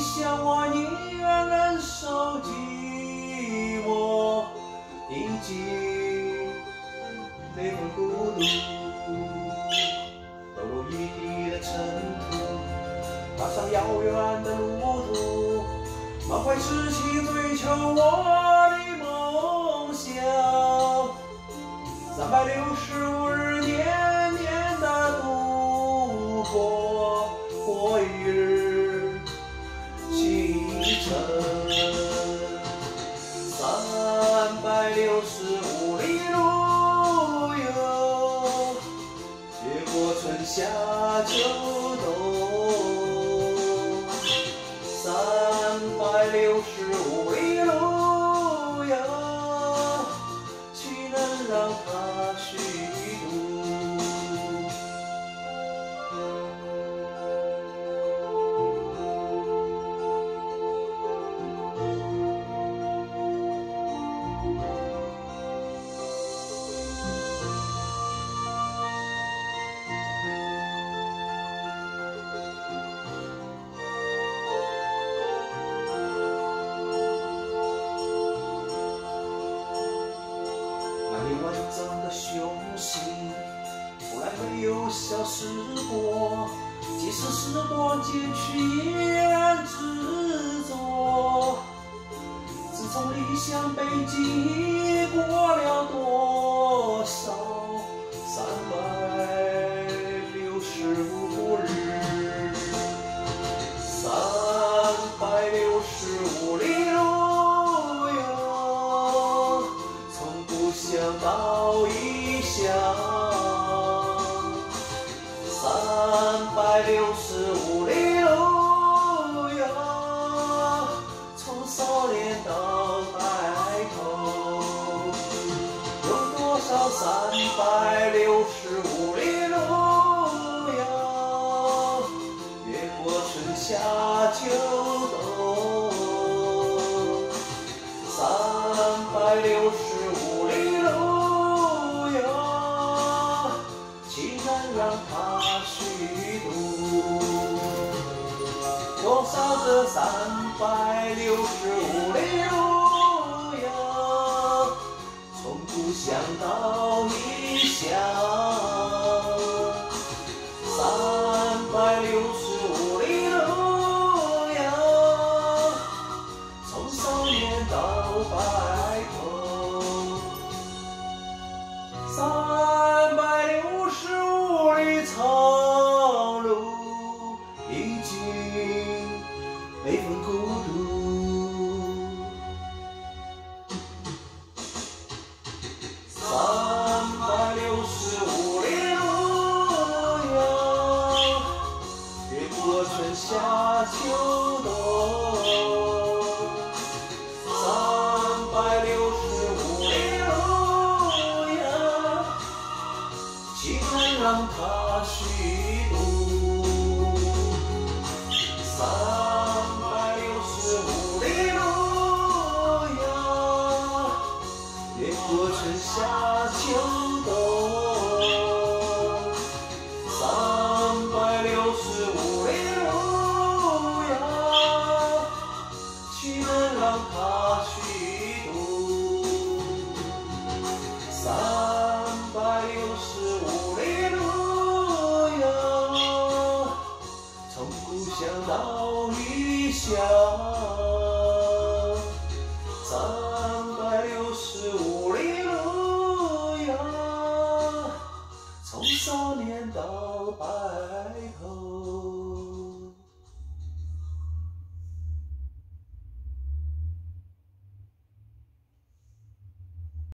想，我宁愿忍受寂寞，饮尽那份孤独。抖落一地的尘土，踏上遥远的路途，满怀痴情追求我的梦想。三百六十五日，六十五里路哟，越过春夏秋冬。三百六十五雄心，从来没有消失过。即使时光渐去，依然执着。自从理想北京，过了多三百六十五里路哟，从少年到白头，有多少三百六十五里路哟？越过春夏秋冬，三百六十五里路哟，岂能让它多少个三百六十五春夏秋冬。